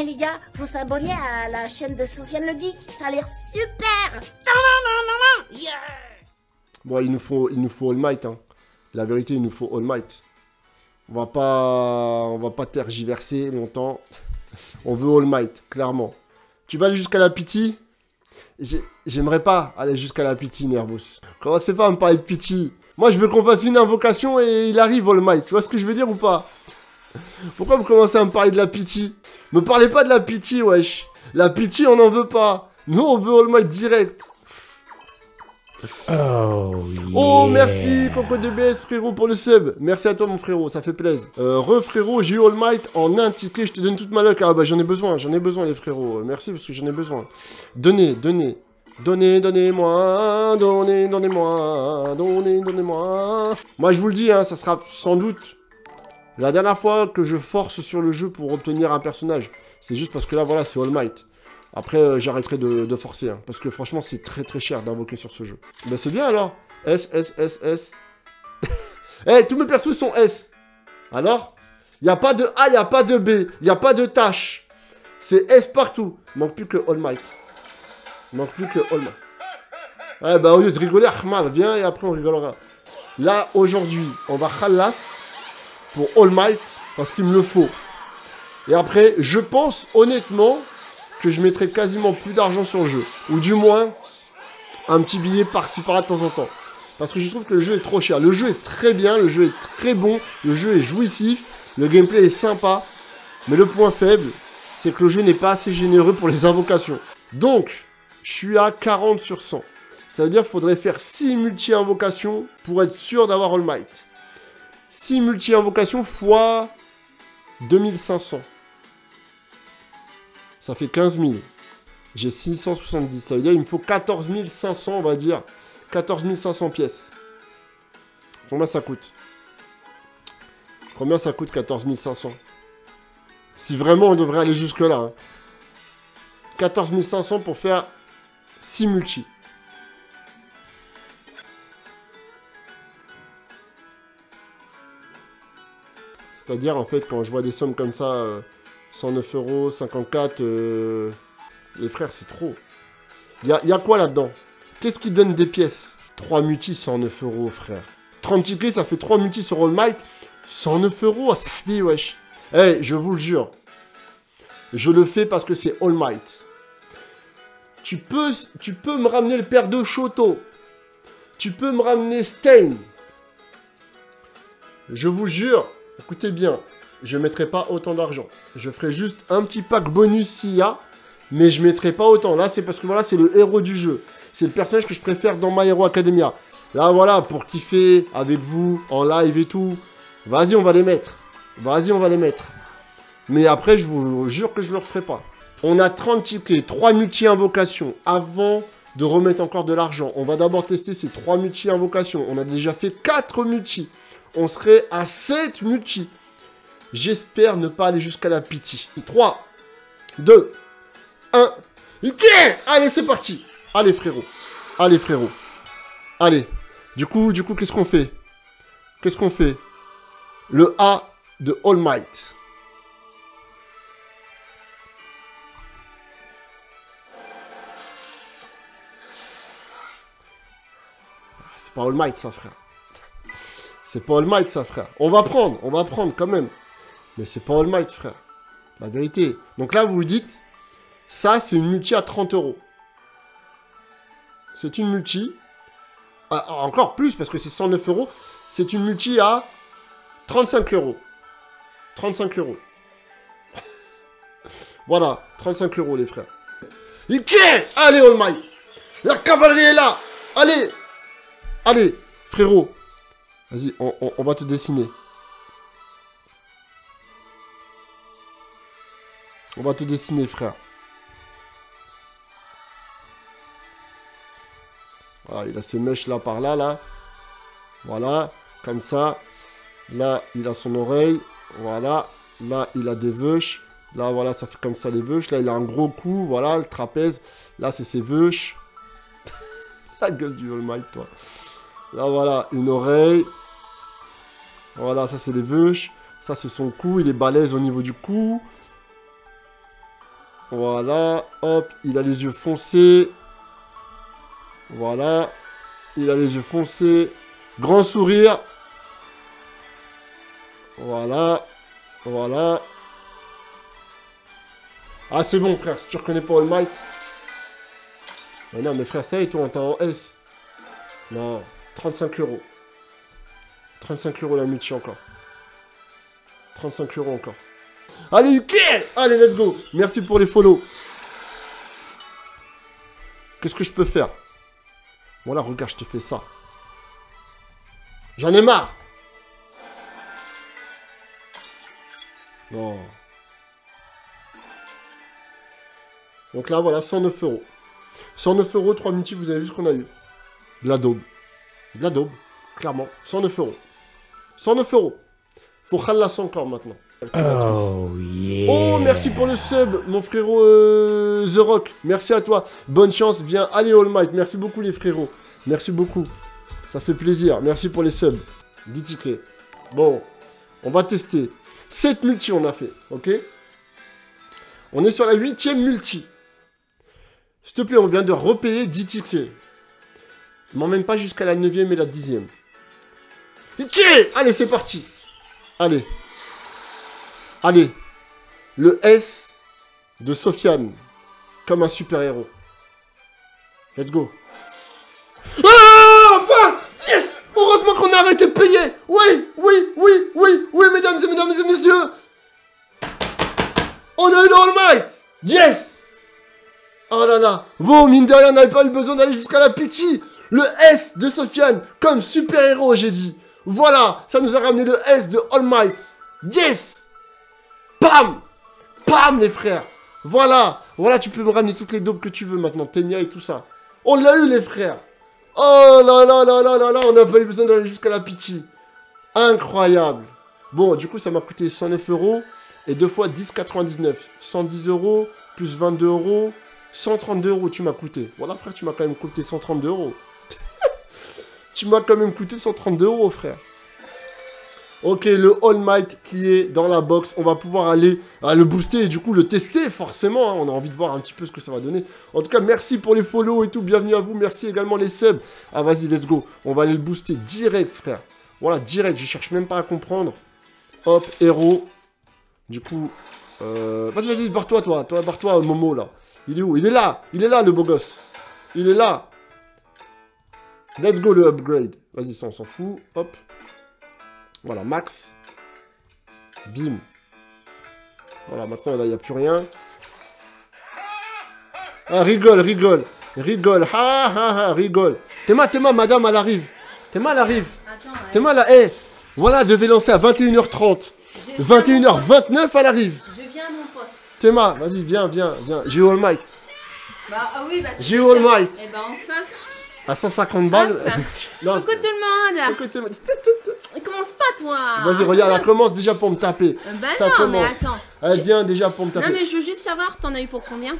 Eh les gars, faut s'abonner à la chaîne de Sofiane le Geek, ça a l'air super Bon, il nous faut, il nous All Might. Hein. La vérité, il nous faut All Might. On va pas, tergiverser longtemps. On veut All Might, clairement. Tu vas aller jusqu'à la J'ai- J'aimerais pas aller jusqu'à la pity, Nervous. Commencez pas à me parler de pity. Moi, je veux qu'on fasse une invocation et il arrive All Might. Tu vois ce que je veux dire ou pas? Pourquoi vous commencez à me parler de la pity Me parlez pas de la pity, wesh. La pity, on n'en veut pas. Nous, on veut All Might direct. Oh, Oh, merci Coco DBS frérot pour le sub. Merci à toi mon frérot, ça fait plaisir. Euh, re frérot, j'ai eu All Might en un ticket, je te donne toute ma luck. Ah bah j'en ai besoin, j'en ai besoin les frérots. Euh, Merci parce que j'en ai besoin. Donnez, donnez. Donnez, donnez-moi, donnez, donnez-moi, donnez, donnez-moi. Moi je vous le dis, hein, ça sera sans doute la dernière fois que je force sur le jeu pour obtenir un personnage. C'est juste parce que là voilà, c'est All Might. Après, euh, j'arrêterai de, forcer, hein, parce que franchement, c'est très très cher d'invoquer sur ce jeu. Bah c'est bien alors. S, S, S, S. Eh, tous mes persos sont S. Alors? Y a pas de A, y a pas de B, y a pas de tâche. C'est S partout. Manque plus que All Might. Manque plus que All Might. Ouais, bah au lieu de rigoler, Ahmad, viens et après on rigolera. Là, aujourd'hui, on va khalas pour All Might, parce qu'il me le faut. Et après, je pense honnêtement que je mettrai quasiment plus d'argent sur le jeu. Ou du moins, un petit billet par-ci par-là de temps en temps. Parce que je trouve que le jeu est trop cher. Le jeu est très bien, le jeu est très bon, le jeu est jouissif, le gameplay est sympa. Mais le point faible, c'est que le jeu n'est pas assez généreux pour les invocations. Donc, je suis à 40 sur 100. Ça veut dire qu'il faudrait faire 6 multi-invocations pour être sûr d'avoir All Might. 6 multi-invocations fois 2500. Ça fait 15 000. J'ai 670. Ça veut dire qu'il me faut 14 500, on va dire. 14 500 pièces. Combien ça coûte? Combien ça coûte 14 500 Si vraiment on devrait aller jusque là. hein. 14 500 pour faire 6 multi. C'est-à-dire, en fait, quand je vois des sommes comme ça, euh, 109 euros, 54, euh, les frères, c'est trop. Il y a, quoi là-dedans? Qu'est-ce qui donne des pièces? 3 multis, 109 euros, frère. 30 tickets, ça fait 3 multis sur All Might. 109 euros, ça wesh. Eh, je vous le jure. Je le fais parce que c'est All Might. Tu peux, tu peux me ramener le père de Shoto. Tu peux me ramener Stain. Je vous jure, écoutez bien, je mettrai pas autant d'argent. Je ferai juste un petit pack bonus s'il y a, mais je mettrai pas autant. Là, c'est parce que voilà, c'est le héros du jeu. C'est le personnage que je préfère dans My Hero Academia. Là, voilà, pour kiffer avec vous, en live et tout. Vas-y, on va les mettre. Vas-y, on va les mettre. Mais après, je vous jure que je le referai pas. On a 30 tickets, 3 multi-invocations avant de remettre encore de l'argent. On va d'abord tester ces 3 multi-invocations. On a déjà fait 4 multi. On serait à 7 multi. J'espère ne pas aller jusqu'à la pitié. 3, 2, 1. Ok Allez, c'est parti. Allez, frérot. Allez, frérot. Allez. Du coup, du coup, qu'est-ce qu'on fait? Qu'est-ce qu'on fait? Le A de All Might. C'est pas All Might, ça, frère. C'est pas All Might, ça, frère. On va prendre, on va prendre quand même. Mais c'est pas All Might, frère. La vérité. Donc là, vous vous dites, ça, c'est une multi à 30 euros. C'est une multi. ah, encore plus, parce que c'est 109 euros. C'est une multi à 35 euros. 35 euros. voilà, 35 euros, les frères. Ok Allez, All Might La cavalerie est là Allez Allez, frérot Vas-y, on, va te dessiner. On va te dessiner, frère. Voilà, il a ses mèches là par là, là. Voilà, comme ça. Là, il a son oreille. Voilà. Là, il a des veuches. Là, voilà, ça fait comme ça les veuches. Là, il a un gros cou. Voilà, le trapèze. Là, c'est ses veuches. La gueule du All Might, toi. Là, voilà, une oreille. Voilà, ça, c'est les veuches. Ça, c'est son cou. Il est balèze au niveau du cou. Voilà, hop, il a les yeux foncés. Voilà, il a les yeux foncés. Grand sourire. Voilà, voilà. Ah, c'est bon, frère, si tu reconnais pas All Might. Mais non, mais frère, ça y est, toi, t'es en S. Non, 35 euros. 35 euros la multi encore. 35 euros encore. Allez, UK Allez, let's go Merci pour les follow. Qu'est-ce que je peux faire? Voilà, regarde, je te fais ça. J'en ai marre Non. Donc là, voilà, 109 euros. 109 euros, 3 multi, vous avez vu ce qu'on a eu? De la daube. De la daube, clairement. 109 euros. 109 euros. Faut ça encore maintenant. Oh yeah. Oh, merci pour le sub, mon frérot euh, The Rock. Merci à toi. Bonne chance. Viens, allez All Might. Merci beaucoup, les frérots. Merci beaucoup. Ça fait plaisir. Merci pour les subs. 10 tickets. Bon, on va tester. 7 multi, on a fait. Ok? On est sur la 8 multi. S'il te plaît, on vient de repayer 10 tickets. M'emmène pas jusqu'à la 9 et la 10 Ok Allez, c'est parti. Allez. Allez. Le S de Sofiane. Comme un super-héros. Let's go. Ah Enfin Yes Heureusement qu'on a arrêté de payer Oui Oui Oui Oui Oui, mesdames et mesdames et messieurs On a eu All Might Yes Oh là là Bon, mine de rien, on n'avait pas eu besoin d'aller jusqu'à la Pity Le S de Sofiane comme super-héros, j'ai dit Voilà Ça nous a ramené le S de All Might Yes Pam Pam, les frères Voilà Voilà, tu peux me ramener toutes les dopes que tu veux maintenant, Tenya et tout ça. On l'a eu, les frères Oh là là là là là là, on n'a pas eu besoin d'aller jusqu'à la pitié. Incroyable. Bon, du coup, ça m'a coûté 109 euros et deux fois 10,99. 110 euros plus 22 euros. 132 euros, tu m'as coûté. Voilà, frère, tu m'as quand même coûté 132 euros. Tu m'as quand même coûté 132 euros, frère. Ok, le All Might qui est dans la box, on va pouvoir aller à le booster et du coup le tester forcément. Hein. on a envie de voir un petit peu ce que ça va donner. En tout cas, merci pour les follow et tout, bienvenue à vous. Merci également les subs. Ah vas-y, let's go. On va aller le booster direct, frère. Voilà, direct, je cherche même pas à comprendre. Hop, héros. Du coup, euh... vas-y, vas-y, barre-toi, toi. Toi, barre-toi, Momo, là. Il est où? Il est là Il est là, le beau gosse. Il est là. Let's go, le upgrade. Vas-y, ça, on s'en fout. Hop. Voilà, max. Bim. Voilà, maintenant, il n'y a plus rien. Ah, rigole, rigole. Rigole. Ha, ha, ha, rigole. Théma, Théma, madame, elle arrive. Théma, elle arrive. Attends, ouais. Théma, là, hé. Voilà, devait lancer à 21h30. 21h29, elle arrive. Je viens à mon poste. Théma, vas-y, viens, viens, viens. J'ai All Might. Bah, ah oui, bah, J'ai All Might. Eh bah, enfin. À 150 balles. non, Coucou tout le monde. Coucou tout le monde. Commence pas toi. Vas-y, regarde, elle commence déjà pour me taper. Euh, bah non, mais attends. Elle vient déjà pour me taper. Non, mais je veux juste savoir, t'en as eu pour combien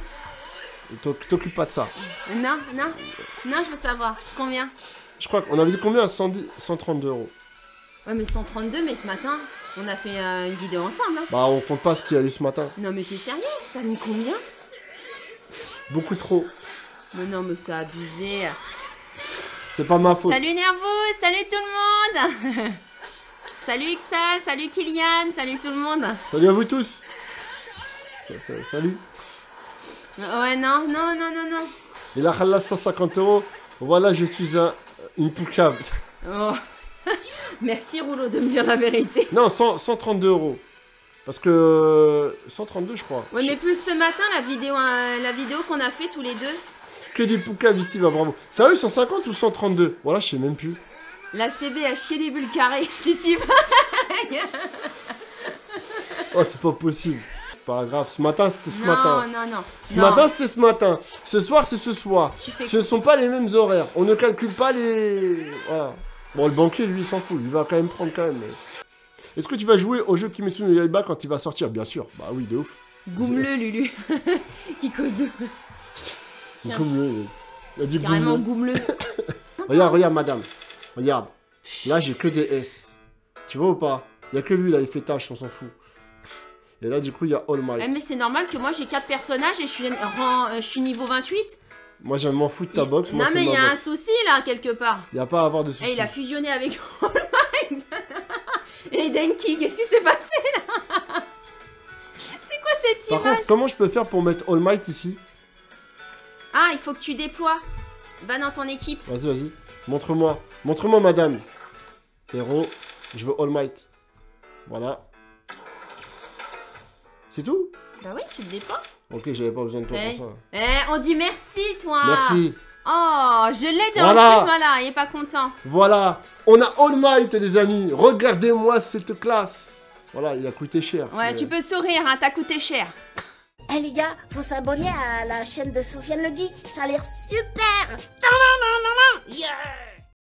T'occupes pas de ça. Non, non. Non, je veux savoir. Combien Je crois qu'on avait dit combien? 110, 132 euros. Ouais, mais 132, mais ce matin, on a fait euh, une vidéo ensemble. Hein. Bah, on compte pas ce qu'il y a eu ce matin. Non, mais t'es sérieux? T'as mis combien? Beaucoup trop. Mais non, mais c'est abusé. C'est pas ma faute. Salut Nervous, salut tout le monde Salut Ixal, salut Kylian, salut tout le monde Salut à vous tous Salut Ouais, non, non, non, non, non. Et la khalas 150 euros, voilà, je suis un, une poucave. Oh. Merci Rouleau de me dire la vérité. Non, 132 euros. Parce que 132 je crois. Ouais mais plus ce matin la vidéo euh, la vidéo qu'on a fait tous les deux. Que des poucaves ici, bah bravo. Ça eu 150 ou 132 Voilà, je sais même plus. La CB a chié des bulles carrées, Titi. oh, c'est pas possible. C'est pas grave. Ce matin, c'était ce non, matin. Non, non, non. Ce matin, c'était ce matin. Ce soir, c'est ce soir. Ce ne sont pas les mêmes horaires. On ne calcule pas les. Voilà. Bon, le banquier, lui, il s'en fout. Il va quand même prendre quand même. Est-ce que tu vas jouer au jeu Kimetsu no Yaiba quand il va sortir? Bien sûr. Bah oui, de ouf. Goumle, Lulu. Kikozu. Tiens. Goumle. Il a dit Carrément regarde, regarde, madame. Regarde. Là, j'ai que des S. Tu vois ou pas? Il y a que lui, là, il fait tâche, on s'en fout. Et là, du coup, il y a All Might. Eh, mais c'est normal que moi j'ai 4 personnages et je suis, rang- euh, je suis niveau 28. Moi, je m'en fous de ta box. Non, mais il y a un souci là, quelque part. Y a pas à avoir de Eh, soucis. il a fusionné avec All Might. et Denki, qu'est-ce qui s'est passé là? C'est quoi cette Par image? contre, comment je peux faire pour mettre All Might ici? Il faut que tu déploies. Va dans ton équipe. Vas-y, vas-y. Montre-moi. Montre-moi, madame. Héros, je veux All Might. Voilà. C'est tout? Bah oui, tu le déploies. Ok, j'avais pas besoin de toi Eh. pour ça. Eh, on dit merci, toi. Merci. Oh, je l'ai dans Voilà. voilà, il est pas content. Voilà. On a All Might, les amis. Regardez-moi cette classe. Voilà, il a coûté cher. Ouais, Mais- tu peux sourire, hein, t'as coûté cher. Eh les gars, faut s'abonner à la chaîne de Sofiane le Geek. Ça a l'air super. Yeah